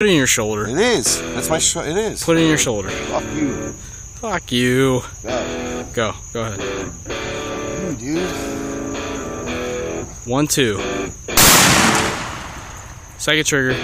Put it in your shoulder. It is. That's my. Sh- it is. Put it in your shoulder. Fuck you. Fuck you. Go. Go. Go ahead. You dude. One, two. Second trigger.